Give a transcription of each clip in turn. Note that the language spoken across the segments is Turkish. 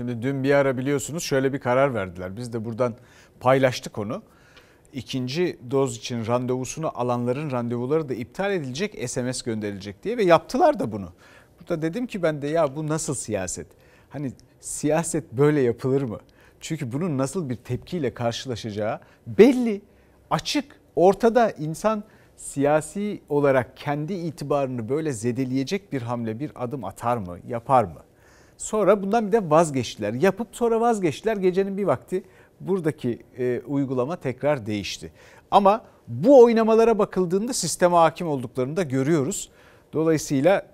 Şimdi dün bir ara biliyorsunuz şöyle bir karar verdiler. Biz de buradan paylaştık onu. İkinci doz için randevusunu alanların randevuları da iptal edilecek, SMS gönderilecek diye ve yaptılar da bunu. Burada dedim ki ben de ya bu nasıl siyaset? Hani siyaset böyle yapılır mı? Çünkü bunun nasıl bir tepkiyle karşılaşacağı belli, açık, ortada insan siyasi olarak kendi itibarını böyle zedeleyecek bir hamle, bir adım atar mı, yapar mı? Sonra bundan bir de vazgeçtiler. Yapıp sonra vazgeçtiler. Gecenin bir vakti buradaki e, uygulama tekrar değişti. Ama bu oynamalara bakıldığında sisteme hakim olduklarını da görüyoruz. Dolayısıyla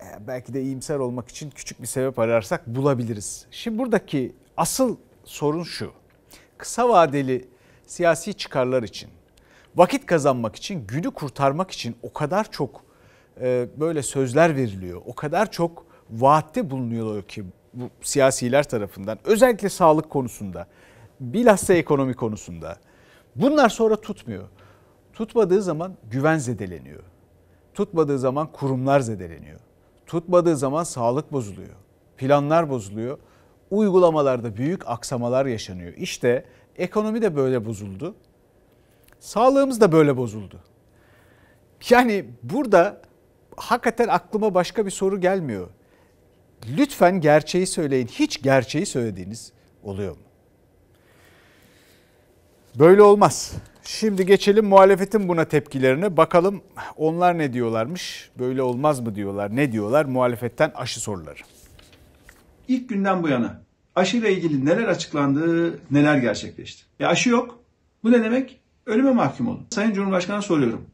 e, belki de iyimser olmak için küçük bir sebep ararsak bulabiliriz. Şimdi buradaki asıl sorun şu. Kısa vadeli siyasi çıkarlar için, vakit kazanmak için, günü kurtarmak için o kadar çok e, böyle sözler veriliyor. O kadar çok vaatte bulunuyor ki bu siyasiler tarafından. Özellikle sağlık konusunda, bilhassa ekonomi konusunda. Bunlar sonra tutmuyor. Tutmadığı zaman güven zedeleniyor. Tutmadığı zaman kurumlar zedeleniyor. Tutmadığı zaman sağlık bozuluyor. Planlar bozuluyor. Uygulamalarda büyük aksamalar yaşanıyor. İşte ekonomi de böyle bozuldu. Sağlığımız da böyle bozuldu. Yani burada hakikaten aklıma başka bir soru gelmiyor. Lütfen gerçeği söyleyin. Hiç gerçeği söylediğiniz oluyor mu? Böyle olmaz. Şimdi geçelim muhalefetin buna tepkilerine. Bakalım onlar ne diyorlarmış? Böyle olmaz mı diyorlar? Ne diyorlar? Muhalefetten aşı soruları. İlk günden bu yana aşıyla ilgili neler açıklandı, neler gerçekleşti? Ya aşı yok. Bu ne demek? Ölüme mahkum olun. Sayın Cumhurbaşkanı soruyorum.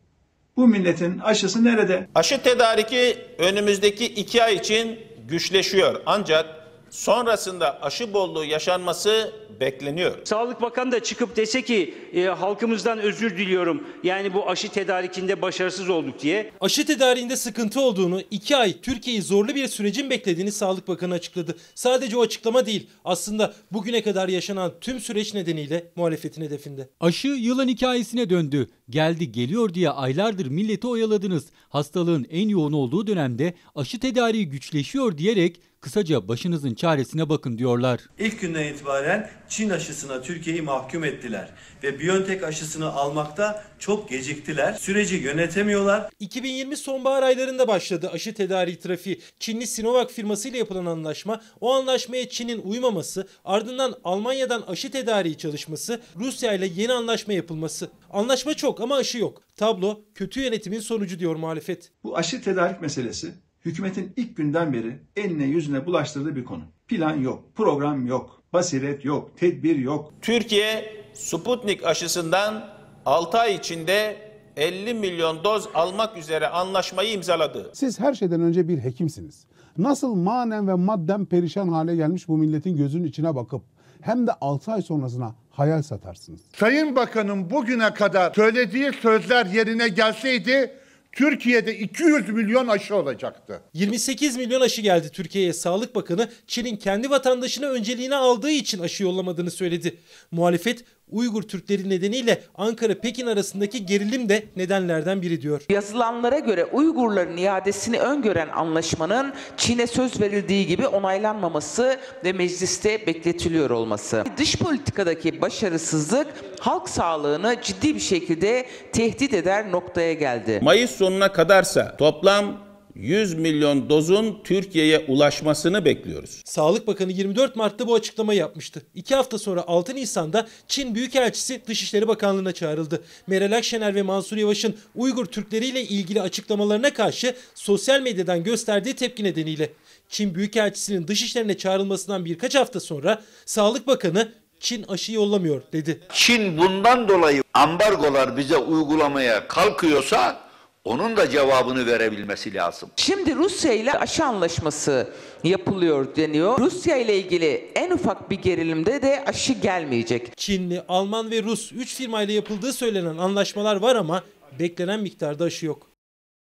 Bu milletin aşısı nerede? Aşı tedariki önümüzdeki iki ay için güçleşiyor. Ancak sonrasında aşı bolluğu yaşanması bekleniyor. Sağlık Bakanı da çıkıp dese ki e, halkımızdan özür diliyorum. Yani bu aşı tedarikinde başarısız olduk diye. Aşı tedariğinde sıkıntı olduğunu, iki ay Türkiye'yi zorlu bir sürecin beklediğini Sağlık Bakanı açıkladı. Sadece o açıklama değil, aslında bugüne kadar yaşanan tüm süreç nedeniyle muhalefetin hedefinde. Aşı yılan hikayesine döndü. Geldi geliyor diye aylardır milleti oyaladınız. Hastalığın en yoğun olduğu dönemde aşı tedariği güçleşiyor diyerek kısaca başınızın çaresine bakın diyorlar. İlk günden itibaren Çin aşısına Türkiye'yi mahkum ettiler ve BioNTech aşısını almakta çok geciktiler. Süreci yönetemiyorlar. 2020 sonbahar aylarında başladı aşı tedariği trafiği. Çinli Sinovac firmasıyla yapılan anlaşma, o anlaşmaya Çin'in uymaması, ardından Almanya'dan aşı tedariği çalışması, Rusya ile yeni anlaşma yapılması. Anlaşma çok ama aşı yok. Tablo kötü yönetimin sonucu diyor muhalefet. Bu aşı tedarik meselesi hükümetin ilk günden beri eline yüzüne bulaştırdığı bir konu. Plan yok, program yok, basiret yok, tedbir yok. Türkiye Sputnik aşısından 6 ay içinde 50 milyon doz almak üzere anlaşmayı imzaladı. Siz her şeyden önce bir hekimsiniz. Nasıl manen ve madden perişan hale gelmiş bu milletin gözünün içine bakıp hem de 6 ay sonrasına hayal satarsınız. Sayın Bakan'ın bugüne kadar söylediği sözler yerine gelseydi Türkiye'de 200 milyon aşı olacaktı. 28 milyon aşı geldi Türkiye'ye. Sağlık Bakanı Çin'in kendi vatandaşına önceliğine aldığı için aşı yollamadığını söyledi. Muhalefet Uygur Türkleri nedeniyle Ankara-Pekin arasındaki gerilim de nedenlerden biri diyor. Yazılanlara göre Uygurların iadesini öngören anlaşmanın Çin'e söz verildiği gibi onaylanmaması ve mecliste bekletiliyor olması. Dış politikadaki başarısızlık halk sağlığını ciddi bir şekilde tehdit eder noktaya geldi. Mayıs sonuna kadarsa toplam 100 milyon dozun Türkiye'ye ulaşmasını bekliyoruz. Sağlık Bakanı 24 Mart'ta bu açıklamayı yapmıştı. İki hafta sonra 6 Nisan'da Çin Büyükelçisi Dışişleri Bakanlığı'na çağrıldı. Meral Akşener ve Mansur Yavaş'ın Uygur Türkleri ile ilgili açıklamalarına karşı sosyal medyadan gösterdiği tepki nedeniyle Çin Büyükelçisi'nin dışişlerine çağrılmasından birkaç hafta sonra Sağlık Bakanı Çin aşı yollamıyor dedi. Çin bundan dolayı ambargolar bize uygulamaya kalkıyorsa onun da cevabını verebilmesi lazım. Şimdi Rusya ile aşı anlaşması yapılıyor deniyor. Rusya ile ilgili en ufak bir gerilimde de aşı gelmeyecek. Çinli, Alman ve Rus 3 firmayla yapıldığı söylenen anlaşmalar var ama beklenen miktarda aşı yok.